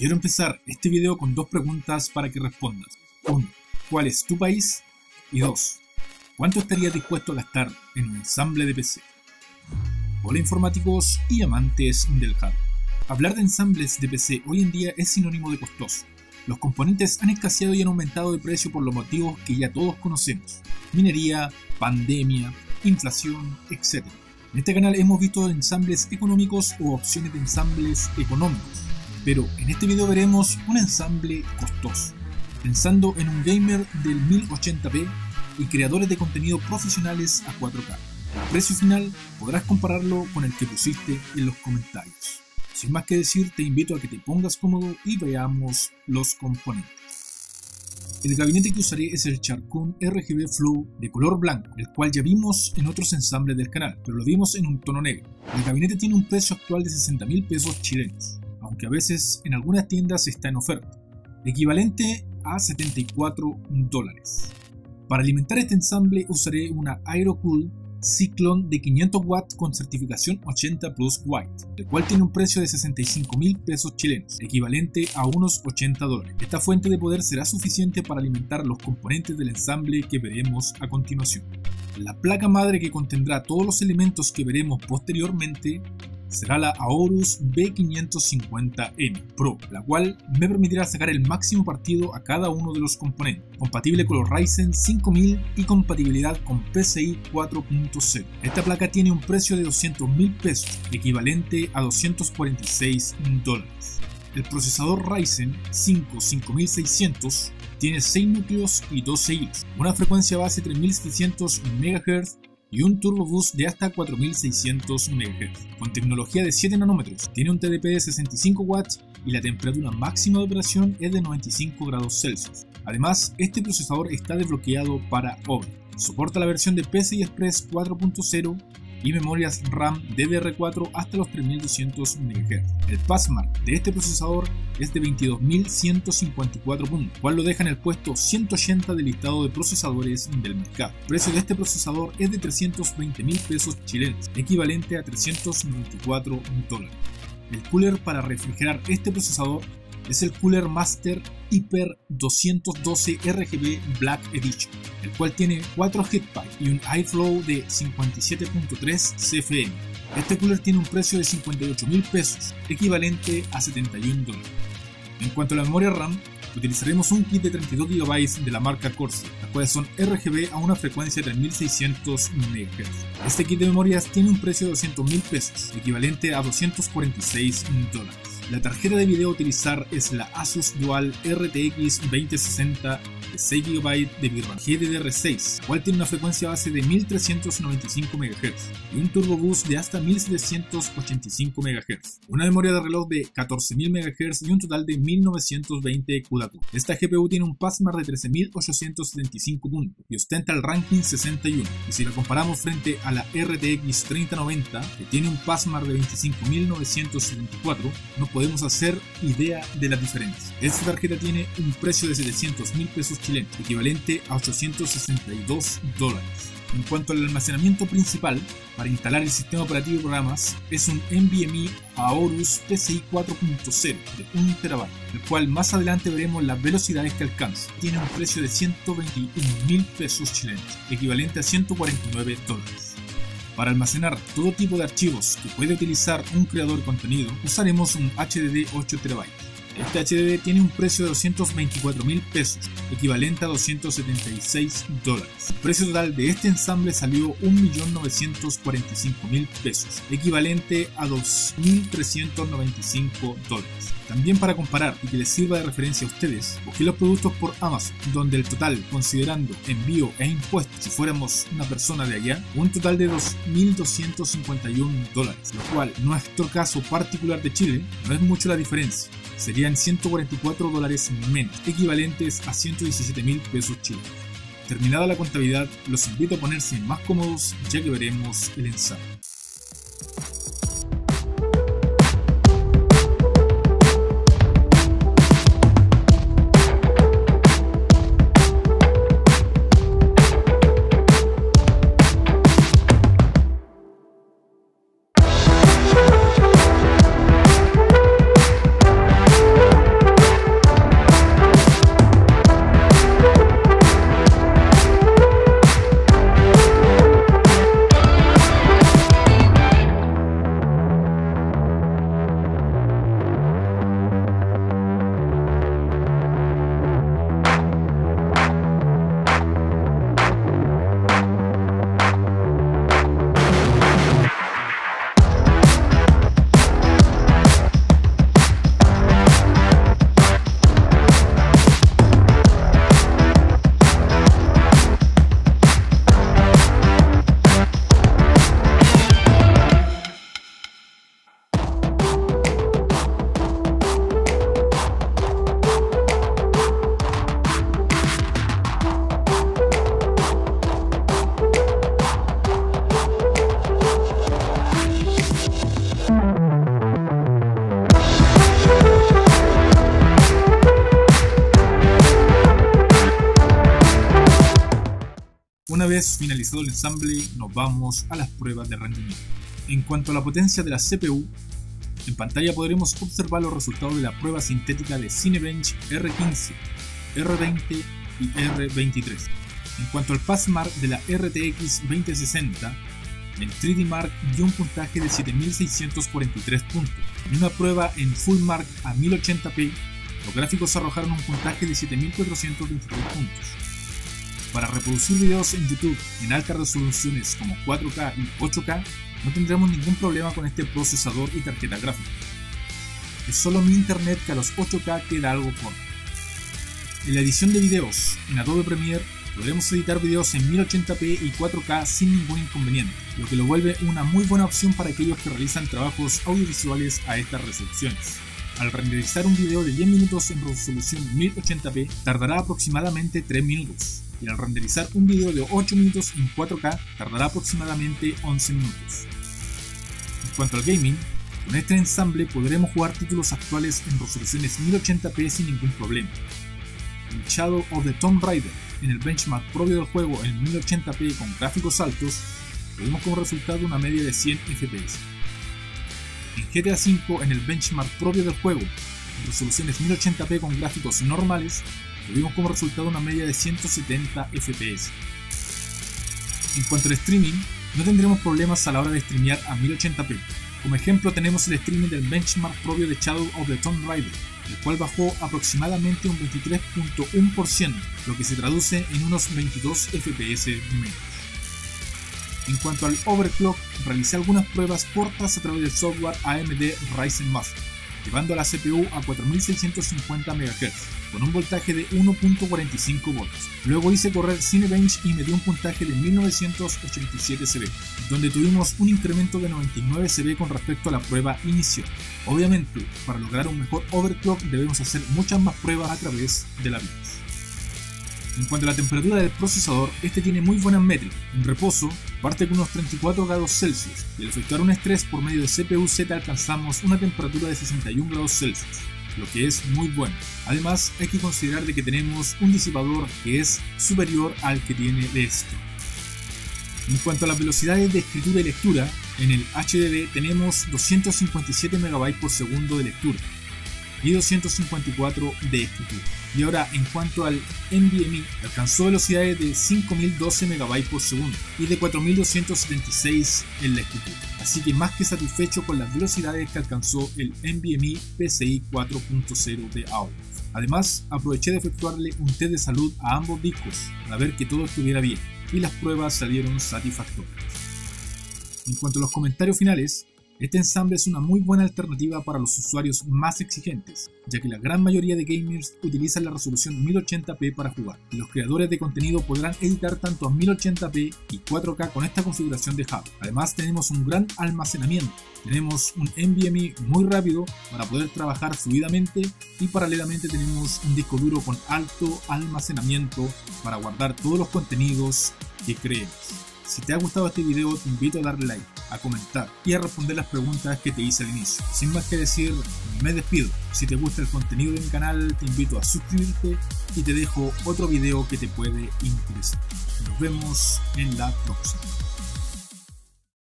Quiero empezar este video con dos preguntas para que respondas. 1. ¿Cuál es tu país? Y 2. ¿Cuánto estarías dispuesto a gastar en un ensamble de PC? Hola informáticos y amantes del hardware. Hablar de ensambles de PC hoy en día es sinónimo de costoso. Los componentes han escaseado y han aumentado de precio por los motivos que ya todos conocemos. Minería, pandemia, inflación, etc. En este canal hemos visto ensambles económicos o opciones de ensambles económicos pero en este video veremos un ensamble costoso, pensando en un gamer del 1080p y creadores de contenido profesionales a 4K. El precio final podrás compararlo con el que pusiste en los comentarios. Sin más que decir, te invito a que te pongas cómodo y veamos los componentes. El gabinete que usaré es el Charcoon RGB Flow de color blanco, el cual ya vimos en otros ensambles del canal, pero lo vimos en un tono negro. El gabinete tiene un precio actual de 60 mil pesos chilenos aunque a veces en algunas tiendas está en oferta, equivalente a 74 dólares. Para alimentar este ensamble usaré una Aerocool Cyclone de 500 watts con certificación 80 Plus White, el cual tiene un precio de 65 mil pesos chilenos, equivalente a unos 80 dólares. Esta fuente de poder será suficiente para alimentar los componentes del ensamble que veremos a continuación. La placa madre que contendrá todos los elementos que veremos posteriormente será la Aorus B550M Pro, la cual me permitirá sacar el máximo partido a cada uno de los componentes, compatible con los Ryzen 5000 y compatibilidad con PCI 4.0. Esta placa tiene un precio de 200 mil pesos, equivalente a 246 dólares. El procesador Ryzen 5 5600 tiene 6 núcleos y 12 hilos, una frecuencia base 3700 MHz y un turbo boost de hasta 4600 MHz. Con tecnología de 7 nanómetros, tiene un TDP de 65 watts y la temperatura máxima de operación es de 95 grados Celsius. Además, este procesador está desbloqueado para OVE. Soporta la versión de PCI Express 4.0 y memorias RAM DDR4 hasta los 3200 MHz. El passmark de este procesador es de 22.154 puntos, cual lo deja en el puesto 180 del listado de procesadores del mercado. El precio de este procesador es de 320 mil pesos chilenos, equivalente a 394 dólares. El cooler para refrigerar este procesador es el Cooler Master Hyper 212 RGB Black Edition, el cual tiene 4 heatpipes y un iFlow de 57.3 CFM. Este cooler tiene un precio de 58 mil pesos, equivalente a 71 dólares. En cuanto a la memoria RAM, utilizaremos un kit de 32 GB de la marca Corsair, las cuales son RGB a una frecuencia de 3600 MHz. Este kit de memorias tiene un precio de 200 mil pesos, equivalente a 246 dólares. La tarjeta de video a utilizar es la Asus Dual RTX 2060 de 6 GB de VRAM GDDR6, cual tiene una frecuencia base de 1395 MHz y un turbo boost de hasta 1785 MHz, una memoria de reloj de 14000 MHz y un total de 1920 CUDA. Esta GPU tiene un passmark de 13875 puntos y ostenta el ranking 61, y si la comparamos frente a la RTX 3090, que tiene un passmark de 25974, no podemos hacer idea de la diferencia. Esta tarjeta tiene un precio de 700 mil pesos chilenos, equivalente a 862 dólares. En cuanto al almacenamiento principal, para instalar el sistema operativo y programas, es un NVMe Aorus PCI 4.0 de 1 TB, el cual más adelante veremos las velocidades que alcanza. Tiene un precio de 121 mil pesos chilenos, equivalente a 149 dólares. Para almacenar todo tipo de archivos que puede utilizar un creador de contenido, usaremos un HDD 8 TB este HDD tiene un precio de 224 mil pesos, equivalente a 276 dólares. El precio total de este ensamble salió 1.945.000 pesos, equivalente a 2.395 dólares. También para comparar y que les sirva de referencia a ustedes, busqué los productos por Amazon, donde el total, considerando envío e impuestos, si fuéramos una persona de allá, un total de 2.251 dólares, lo cual, en nuestro caso particular de Chile, no es mucho la diferencia. Serían 144 dólares menos, equivalentes a 117 mil pesos chilenos. Terminada la contabilidad, los invito a ponerse más cómodos ya que veremos el ensayo. Finalizado el ensamble, nos vamos a las pruebas de rendimiento. En cuanto a la potencia de la CPU, en pantalla podremos observar los resultados de la prueba sintética de Cinebench R15, R20 y R23. En cuanto al Passmark de la RTX 2060, el 3D Mark dio un puntaje de 7643 puntos. En una prueba en Full Mark a 1080p, los gráficos arrojaron un puntaje de 7423 puntos. Para reproducir videos en YouTube en altas resoluciones como 4K y 8K, no tendremos ningún problema con este procesador y tarjeta gráfica. Es solo mi internet que a los 8K queda algo corto. En la edición de videos en Adobe Premiere podremos editar videos en 1080p y 4K sin ningún inconveniente, lo que lo vuelve una muy buena opción para aquellos que realizan trabajos audiovisuales a estas resoluciones. Al renderizar un video de 10 minutos en resolución 1080p tardará aproximadamente 3 minutos, y al renderizar un video de 8 minutos en 4K tardará aproximadamente 11 minutos. En cuanto al gaming, con este ensamble podremos jugar títulos actuales en resoluciones 1080p sin ningún problema. En Shadow of the Tomb Raider, en el benchmark propio del juego en 1080p con gráficos altos, tuvimos como resultado una media de 100 FPS. En GTA V, en el benchmark propio del juego, en resoluciones 1080p con gráficos normales, tuvimos como resultado una media de 170 FPS. En cuanto al streaming, no tendremos problemas a la hora de streamear a 1080p. Como ejemplo tenemos el streaming del benchmark propio de Shadow of the Tomb Raider, el cual bajó aproximadamente un 23.1%, lo que se traduce en unos 22 FPS menos. En cuanto al overclock, realicé algunas pruebas cortas a través del software AMD Ryzen Master, llevando la CPU a 4650 MHz, con un voltaje de 1.45 volts. Luego hice correr Cinebench y me dio un puntaje de 1987 CV, donde tuvimos un incremento de 99 CV con respecto a la prueba inicial. Obviamente, para lograr un mejor overclock debemos hacer muchas más pruebas a través de la BIOS. En cuanto a la temperatura del procesador, este tiene muy buenas métricas. En reposo, parte con unos 34 grados Celsius y al efectuar un estrés por medio de CPU-Z alcanzamos una temperatura de 61 grados Celsius, lo que es muy bueno. Además, hay que considerar de que tenemos un disipador que es superior al que tiene esto. En cuanto a las velocidades de escritura y lectura, en el HDD tenemos 257 MB por segundo de lectura y 254 de escritura. Y ahora en cuanto al NVMe, alcanzó velocidades de 5012 MB por segundo y de 4276 en la escritura. Así que más que satisfecho con las velocidades que alcanzó el NVMe PCI 4.0 de AOL. Además, aproveché de efectuarle un test de salud a ambos discos para ver que todo estuviera bien y las pruebas salieron satisfactorias. En cuanto a los comentarios finales, este ensamble es una muy buena alternativa para los usuarios más exigentes, ya que la gran mayoría de gamers utilizan la resolución 1080p para jugar, los creadores de contenido podrán editar tanto a 1080p y 4K con esta configuración de hub. Además tenemos un gran almacenamiento, tenemos un NVMe muy rápido para poder trabajar fluidamente y paralelamente tenemos un disco duro con alto almacenamiento para guardar todos los contenidos que creemos. Si te ha gustado este video te invito a darle like, a comentar y a responder las preguntas que te hice al inicio. Sin más que decir, me despido. Si te gusta el contenido de mi canal te invito a suscribirte y te dejo otro video que te puede interesar. Nos vemos en la próxima.